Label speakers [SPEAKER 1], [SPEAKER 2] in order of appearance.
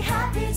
[SPEAKER 1] happy.